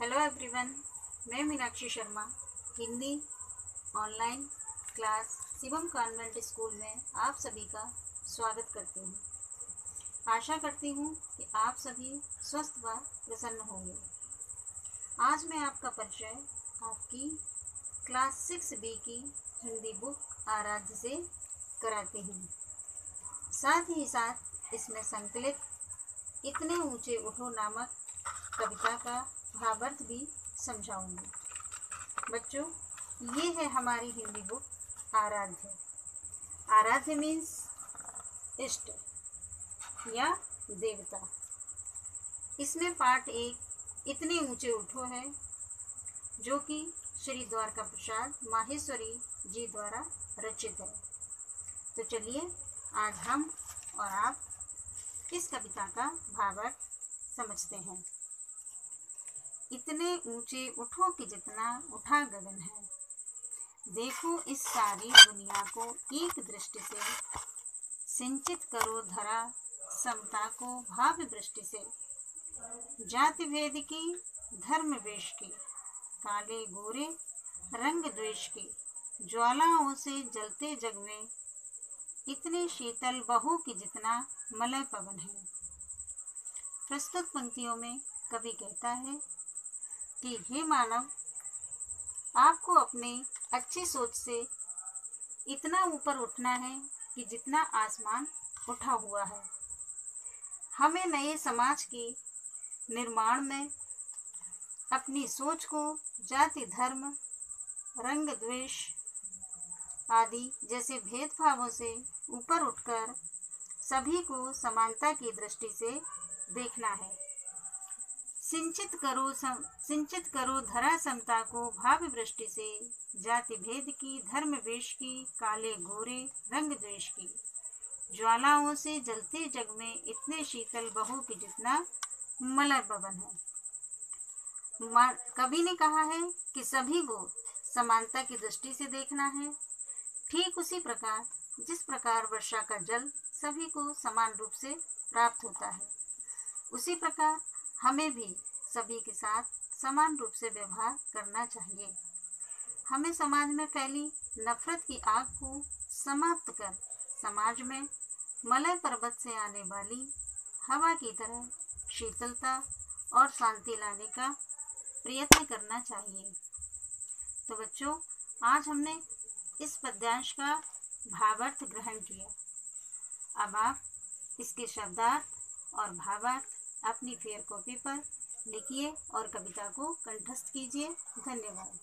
Hello everyone मैं Meenakshi Sharma, Hindi online class Shivam convent school में आप सभी का स्वागत करती हूँ। आशा करती हूँ कि आप सभी स्वस्थ व प्रसन्न होंगे। आज मैं आपका परिचय आपकी क्लास सिक्स बी की हिंदी बुक आराध्य से कराती हूँ। साथ ही साथ इसमें संकलित इतने ऊँचे उठो नामक कविता का भावार्थ भी समझाऊँगी। बच्चों, ये है हमारी हिंदी बुक, आराध्य। आराध्य मीन्स इष्ट या देवता। इसमें पाठ एक इतने ऊँचे उठो है, जो कि श्री द्वारका प्रसाद माहेश्वरी जी द्वारा रचित है। तो चलिए, आज हम और आप इस कविता का भावार्थ समझते हैं। इतने ऊँचे उठो कि जितना उठा गगन है। देखो इस सारी दुनिया को एक दृष्टि से, सिंचित करो धरा समता को भाव दृष्टि से। जाति भेद की, धर्म वेश की, काले गोरे, रंग द्वेष की, ज्वालाओं से जलते जग में, इतने शीतल बहु की जितना मलय पवन है। प्रस्तुत पंक्तियों में कवि कहता है कि, हे मानव, आपको अपने अच्छी सोच से इतना ऊपर उठना है कि जितना आसमान उठा हुआ है। हमें नए समाज के निर्माण में, अपनी सोच को जाति, धर्म, रंग, द्वेष आदि जैसे भेदभावों से ऊपर उठकर सभी को समानता की दृष्टि से देखना है। सिंचित करो सम, सिंचित करो धरा समता को भाव वृष्टि से जाति भेद की धर्म वेश की काले गोरे रंग द्वेष की। ज्वालाओं से जलते जग में इतने शीतल बहु की जितना मलय पवन है। कवि ने कहा है कि सभी को समानता की दृष्टि से देखना है। ठीक उसी प्रकार जिस प्रकार वर्षा का जल सभी को समान रूप से प्राप्त होता है उसी प्रकार हमें भी सभी के साथ समान रूप से व्यवहार करना चाहिए। हमें समाज में फैली नफरत की आग को समाप्त कर समाज में मलय पर्वत से आने वाली हवा की तरह शीतलता और शांति लाने का प्रयत्न करना चाहिए। तो बच्चों, आज हमने इस पद्यांश का भावार्थ ग्रहण किया। अब आप इसके शब्दार्थ और भावार्थ अपनी फेयर कॉपी पर लिखिए और कविता को कंठस्थ कीजिए। धन्यवाद।